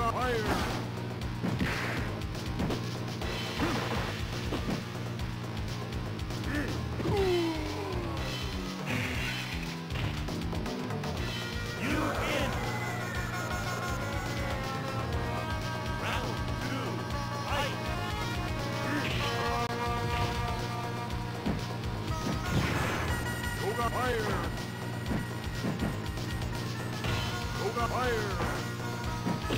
fight! Yoga fire! Yoga fire!